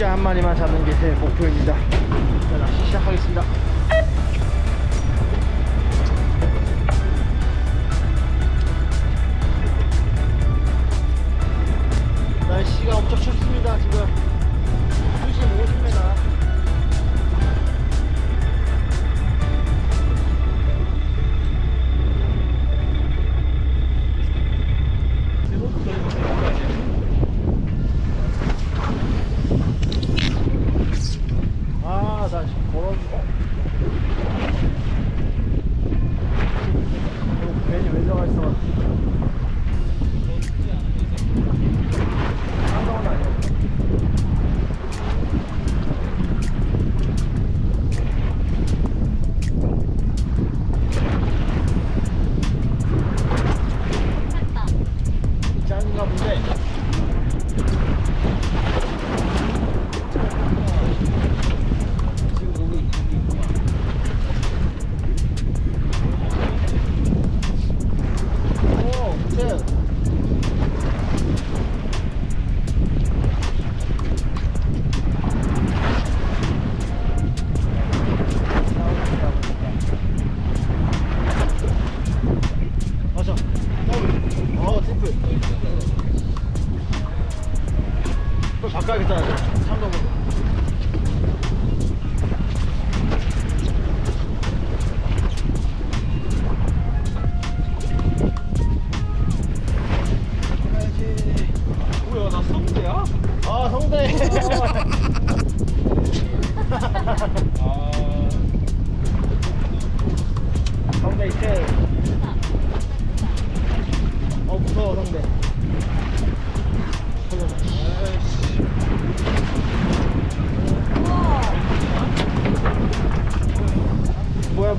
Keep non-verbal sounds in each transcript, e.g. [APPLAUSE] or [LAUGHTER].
납자 한 마리만 잡는 게 제 목표입니다. 자 낚시 시작하겠습니다. 날씨가 엄청 춥습니다 지금 또 바꿔야겠다. 삼동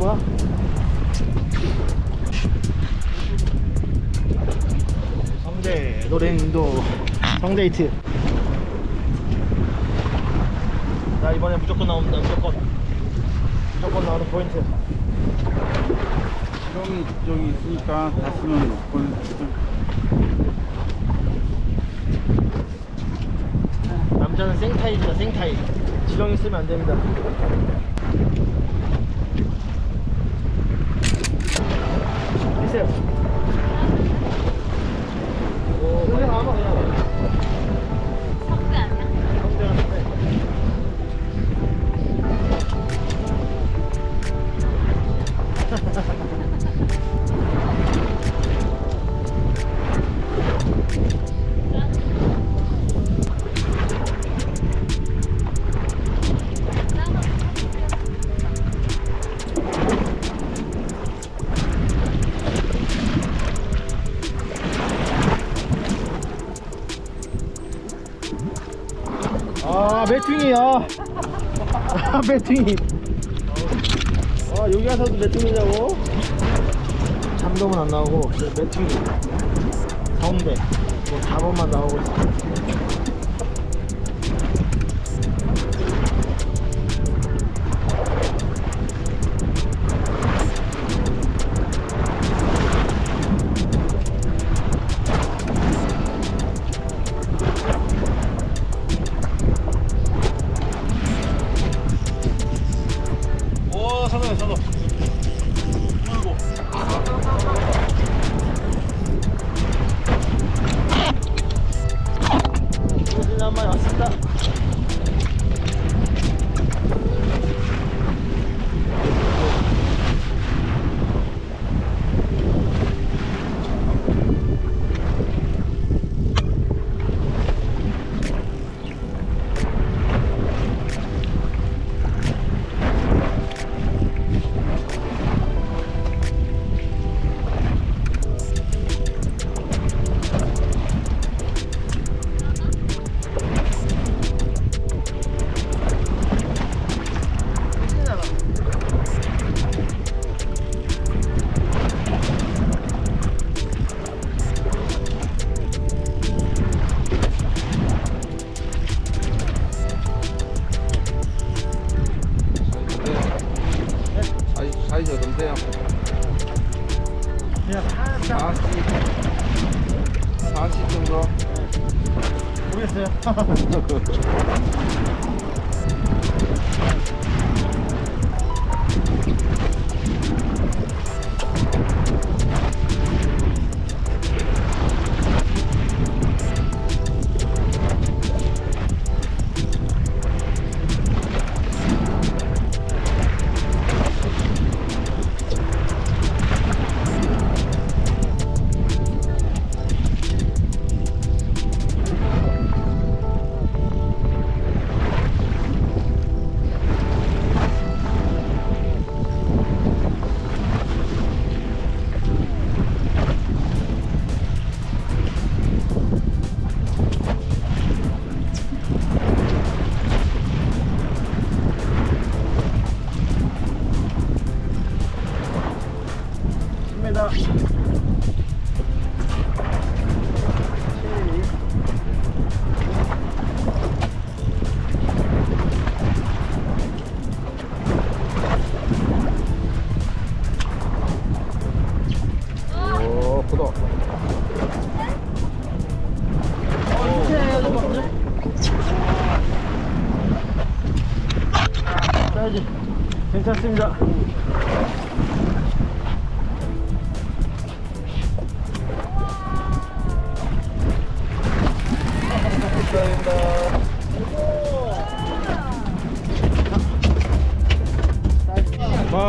뭐야? 성대, 노랭도, 성데이트. 나 이번에 무조건 나옵니다, 무조건. 무조건 나오는 포인트. 지렁이 저기 있으니까 다 쓰면. 남자는 생타입니다, 생타입. 지렁이 쓰면 안 됩니다. 있 매퉁이야. 아, 매퉁이. 아, 여기 와서도 매퉁이냐고? 잠돔은 안 나오고, 그 매퉁이. 성대. 뭐, 잡어만 나오고 있어.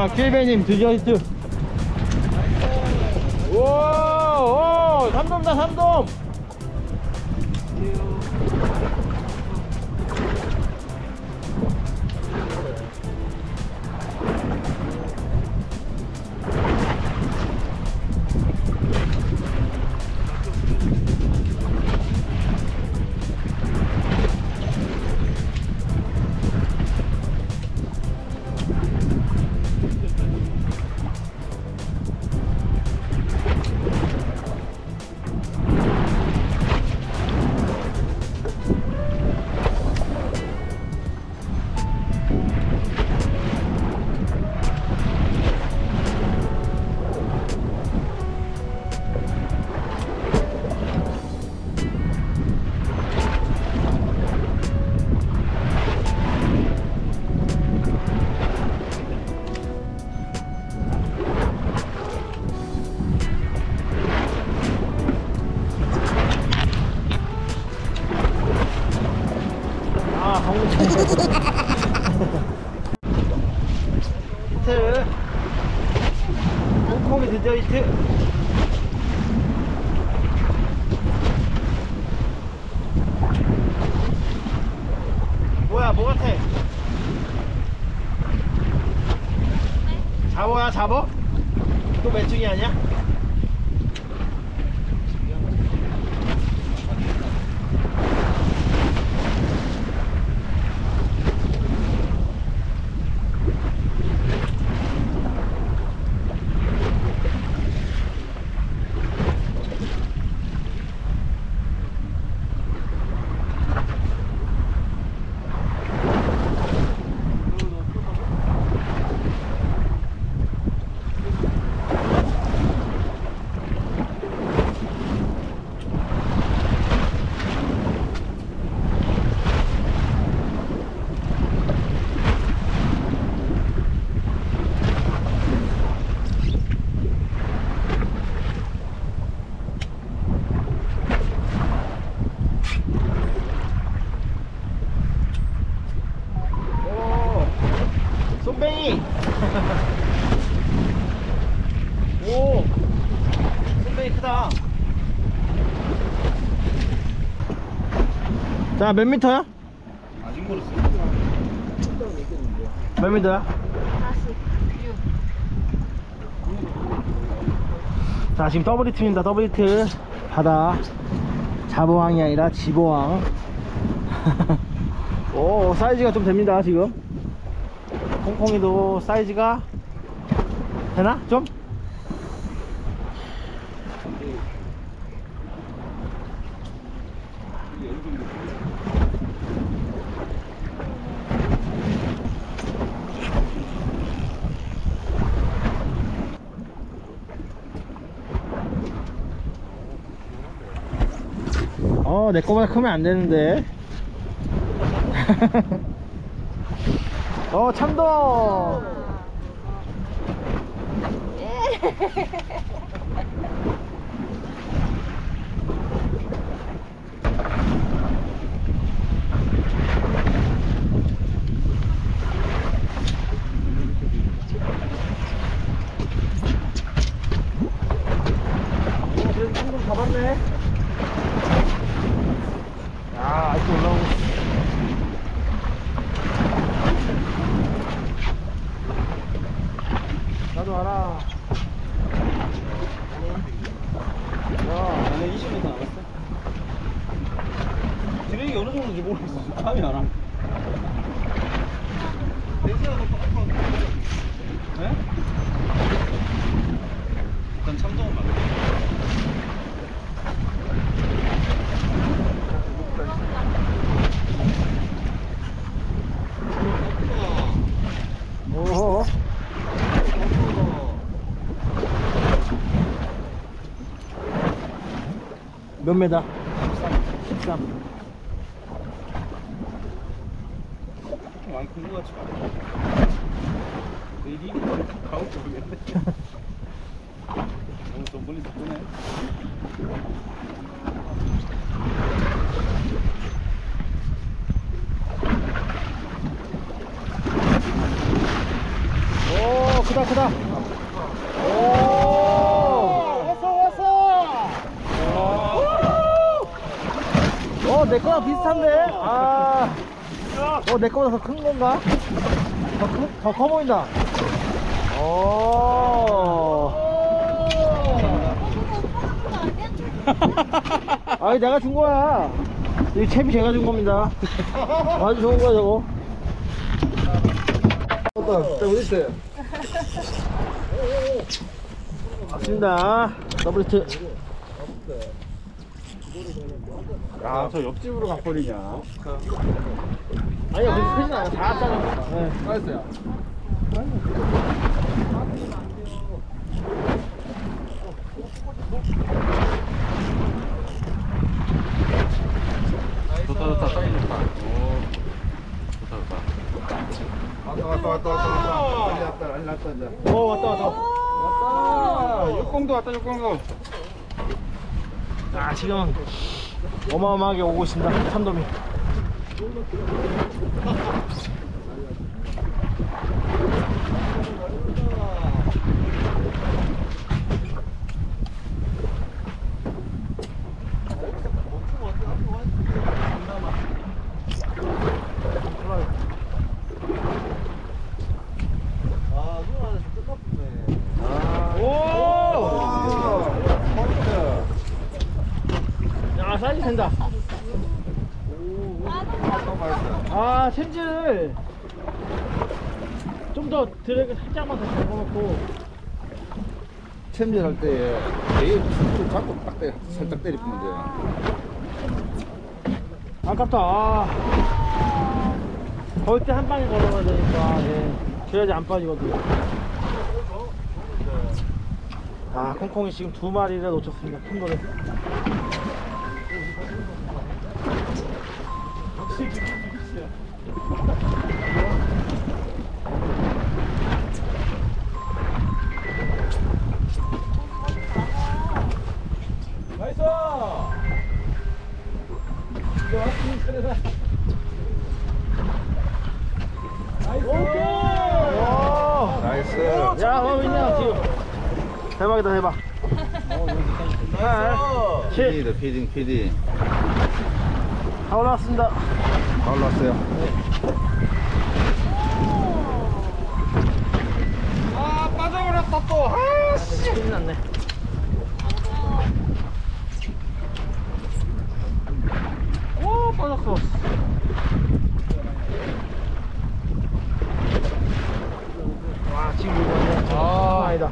와, 킬베님 드디어 히트. 오, 오, 삼돔다, 삼돔. 홍콩이 드디어 히트. 뭐야, 뭐 같아? 잡어야, 잡어? 또 매충이 아니야? 오, 쏨뱅이. 오, 쏨뱅이 크다. 자, 몇 미터야? 아직 모르겠어. 몇 미터야? 46. 자, 지금 더블 히트입니다. 더블 히트. 바다. 자보왕이 아니라 지보왕. [LAUGHS] 오, 사이즈가 좀 됩니다, 지금. 콩콩이도 사이즈가 되나? 좀? 내 거보다 크면 안 되는데. [LAUGHS] 어, 참돔! 참돔 잡았네. 야, 아직도 올라오고. 나도 알아. 야, 나는 20m 남았어. 드랙이 어느 정도인지 모르겠어. 감이 안 와. 대세하고 똑같은 네? 일단 참동은 맞네. 오호. 몇 메다? 13. 13. 좀 많이 큰거 같지? 내일이 가고 모르겠네. 너무 좀 멀리서 보네. 오, 크다, 크다. 오! 왔어, 왔어! 어, 내 거랑 비슷한데? 아. 어, 내 거보다 더 큰 건가? 더 큰, 더커 보인다. 오. [LAUGHS] 아니, 내가 준 거야. 이 채비 제가 준 겁니다. 아주 좋은 거야, 저거. 맞습니다. 더블 히트. 야, 저 옆집으로 가버리냐. 아니요, 그렇게 크진 않아요. 다 왔잖아. 네. 알았어요. 좋다, 좋다, 사이즈 좋다. 오, 좋다, 좋다. 왔다, 왔다, 왔다, 왔다. 빨리 왔다, 빨리 왔다, 이제. 오, 왔다, 왔다. 왔다. 육공도 왔다, 육공도. 아, 지금 어마어마하게 오고 있습니다. 참돔이. 야, 사이즈 된다. 아, 챔즈를 좀더 드래그 살짝만 더 잡아놓고. 챔질할 때 내일 좀 잡고 딱 때, 살짝 때리면 돼요. 아깝다. 아. 거의 때한 방에 걸어가야 되니까, 예. 그래야지 안 빠지거든요. 아, 콩콩이 지금 두 마리를 놓쳤습니다. 큰 거를. 나이스! 오! 나이스. 야, 뭐 있냐, 지금. 대박이다, 대박. 아, 7. 피디다, 피딩, 피디. 다 올라왔습니다. 다 올라왔어요. 아, 빠져버렸다 또. 아, 씨. 큰일 났네. 오, 빠졌어. 와, 지금 이거 완전 아. 아니다.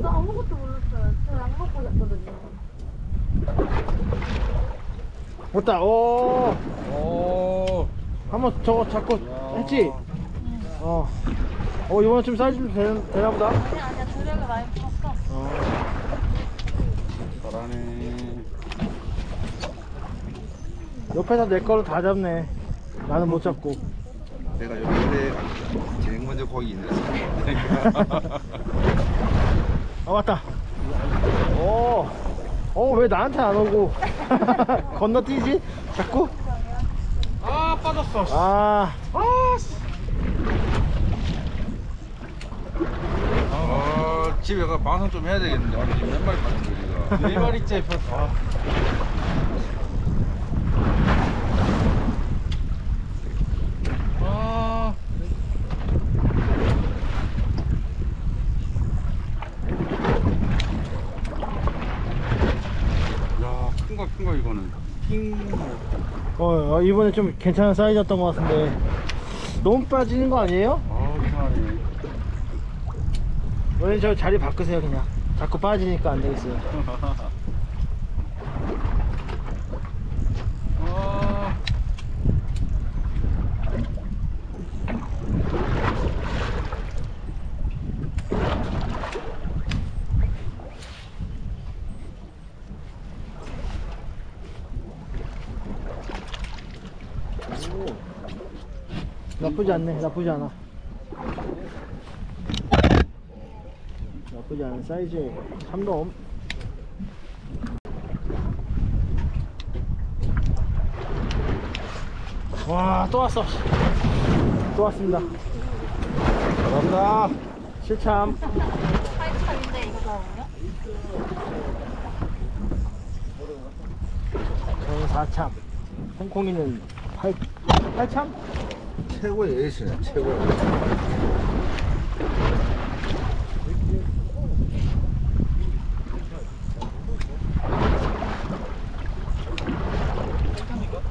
저 아무것도 몰랐어요. 저안 먹고 잤거든요. 됐다, 오. 오. 한번 저거 잡고 했지? 어. 어, 이번엔 좀 사이즈 좀 되나, 되나 보다. 아니 아니야 드래그 많이 컸어. 잘하네. 옆에서 내 거를 다 잡네. 나는 못 잡고. 내가 여기에 제일 먼저 거기 있는 아 맞다. [LAUGHS] 오. 어, 왜 나한테 안 오고 [LAUGHS] 건너뛰지? 자꾸? 아 빠졌어. 아, 어, 집에 가 방송 좀 해야 되겠는데. 오늘 지금 몇 마리 같은 거리가. [LAUGHS] 네 마리째 폈어. 아. 아. 야, 큰 거, 큰 거 이거는. 핑. 어, 어, 이번에 좀 괜찮은 사이즈였던 것 같은데 너무 빠지는 거 아니에요? 아, 이상하네. 원래 저 자리 바꾸세요 그냥. 자꾸 빠지니까 안 되겠어요. [LAUGHS] 나쁘지 않네. 나쁘지 않아. 나쁘지 않은 사이즈. 참돔. 와, 또 왔어. 또 왔습니다. 감사합니다. 실참. 파이터인데 이거거든요? 저는 4참. 홍콩이는 8, 8참? 최고의 에이스네, 최고의.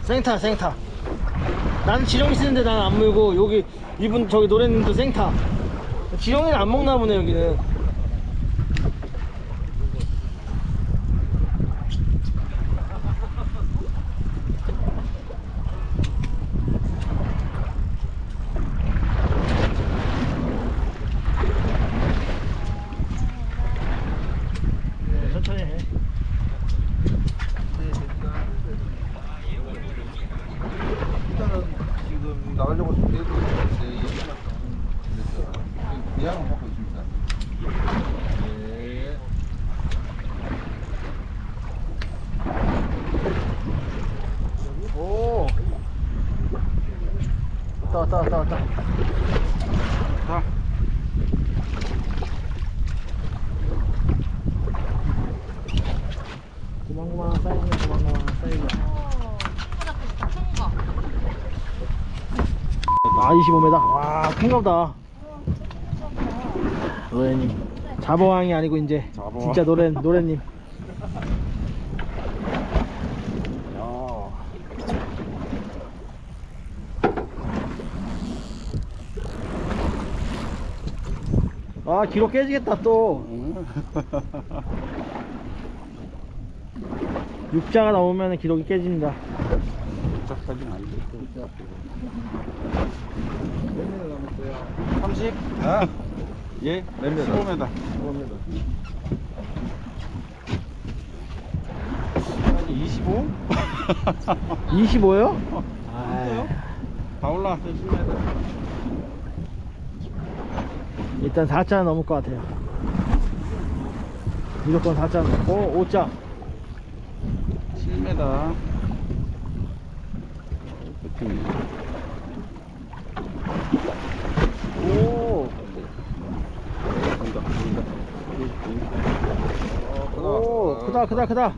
생타, 생타. 나는 지렁이 쓰는데 나는 안 물고, 여기, 이분 저기 노래님도 생타. 지렁이를 안 먹나 보네, 여기는. 네. 일단은 지금 나가려고 준비해도 제 얘기만 그래서 예약을 하고 있습니다. 네. 오. 왔다 왔다 왔다 왔다. 자, 고만고만한 사이즈, 고만고만한 사이즈. 어. 생각보다 큰 거. 아, 25m. 와, 큰가 보다. 노래님. 자보왕이 아니고 이제 자보왕. 진짜 노래 노래님. 야. 아, 기록 깨지겠다 또. [LAUGHS] 육자가 나오면 기록이 깨집니다. 몇 미터 남았어요? 30? 아? 예? 몇 미터? 15m. 25m. 25? 25요? 다 올라왔어요, 10m. 일단 4자는 넘을 것 같아요. 무조건 4자 넘고 5자. 7m. 오. 본다, 본다. 오, 크다 크다 크다.